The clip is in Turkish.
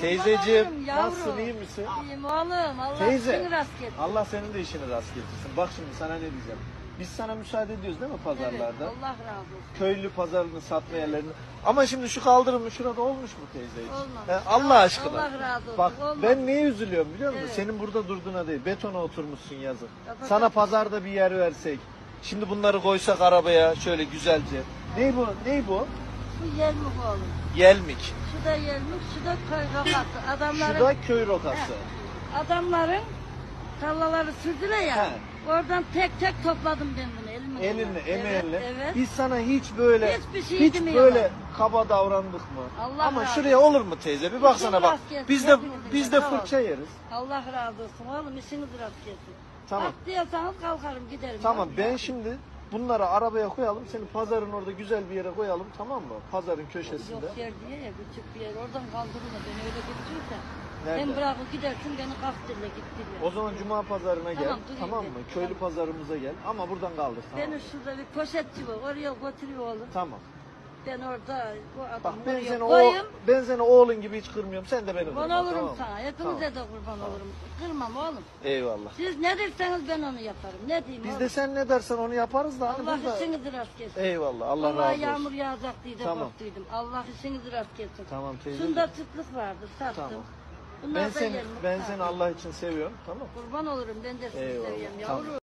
Teyzeciğim yavrum. nasılsın iyi misin? İyiyim oğlum. Allah Teyze. işini rast getirsin. Allah senin de işini rast getirsin. Bak şimdi sana ne diyeceğim. Biz sana müsaade ediyoruz değil mi pazarlarda? Evet, Allah razı olsun. Köylü pazarını satma yerlerini. Ama şimdi şu kaldırım şurada olmuş mu teyze hiç? Olmamış. He, Allah aşkına. Allah razı olsun, Bak olmamış. ben neye üzülüyorum biliyor musun? Evet. Senin burada durduğuna değil. Betona oturmuşsun yazın. Yapacak Sana pazarda bir yer versek. Şimdi bunları koysak arabaya şöyle güzelce. Ne bu? Ne bu? Şu yelmik oğlum. Yelmik. Şu da yelmik, şu da köy rokası. Adamların, Şu da köy rokası. He. adamların tarlaları sürdüler ya. He. Oradan tek tek topladım ben bunu elimle. Elinle, emeğinle. Evet, evet. Biz sana hiç böyle Hiçbir şey hiç böyle kaba davrandık mı? Allah Ama razı şuraya olur mu teyze? Bir baksana bak. rast gelsin, Biz de hepinizin biz de ol. fırça yeriz. Allah razı olsun oğlum işiniz rast gelsin. Tamam. Bak diyorsanız kalkarım giderim. Tamam ben şimdi bunları arabaya koyalım. Seni pazarın orada güzel bir yere koyalım tamam mı? Pazarın köşesinde. Yok yer diye ya küçük bir yer. Oradan kaldırma beni öyle götürürsen. Nerede? Sen bırakıp gidersin beni kaftirle gittirle. O zaman cuma pazarına gel. Tamam, durayım Tamam mı? Köylü Tamam. pazarımıza gel. Ama buradan kaldır tamam. Beni şurada bir poşetçi var. Oraya götürüyor oğlum. Tamam. Ben orada bu Bak adamı ben seni o ben seni oğlun gibi hiç kırmıyorum. Sen de beni kırma. olurum tamam mı? sana. Hepinize Tamam. de kurban olurum. Kırmam oğlum. Eyvallah. Siz ne derseniz ben onu yaparım. Ne diyeyim Biz oğlum? de sen ne dersen onu yaparız da hani Allah burada. işinizi rast gelsin. Eyvallah. Allah Allah razı yağmur olsun. yağacak diye de Tamam. korktuydum. Allah işinizi rast gelsin. Tamam teyzeciğim. Şunda çıtlık vardı sattım. Tamam. Bunlar Ben da seni ben seni Allah için seviyorum. Tamam. Kurban olurum ben de sizi Eyvallah, seviyorum tamam. yavrum.